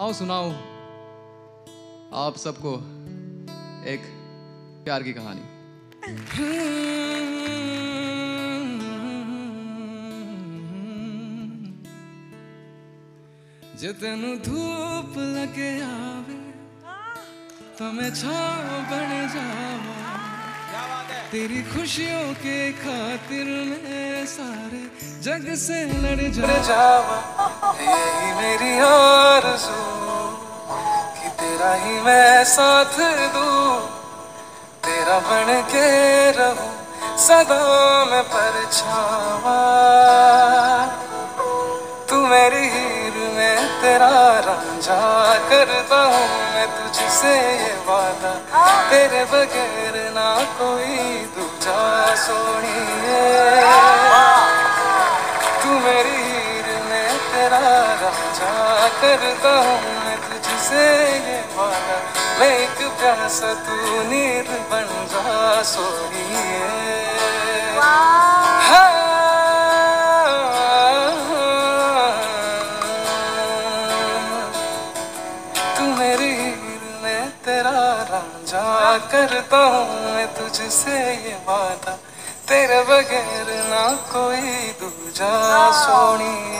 आओ, सुनाओ। आप सबको एक प्यार की कहानी। जे धूप लगे आवे, तमें छाव बन जावा। तेरी खुशियों के खातिर मैं सारे जग से लड़ जावा। मेरी आरज़ू। तेरा ही मैं साथ दूँ तेरा बन के रहूँ सदा मैं परछावा। तू मेरी हीर में तेरा रांझा करता हूँ मैं तुझसे ये वादा। तेरे बगैर ना कोई दूजा सोनिए तेरा रांझा करता हूँ मैं तुझसे ये वादा। मैं एक प्यासा तू नीर बन जा सोनिए तू मेरी हीर में तेरा रांझा करता हूँ मैं तुझसे ये वादा। तेरे बगैर ना कोई दूजा सोनी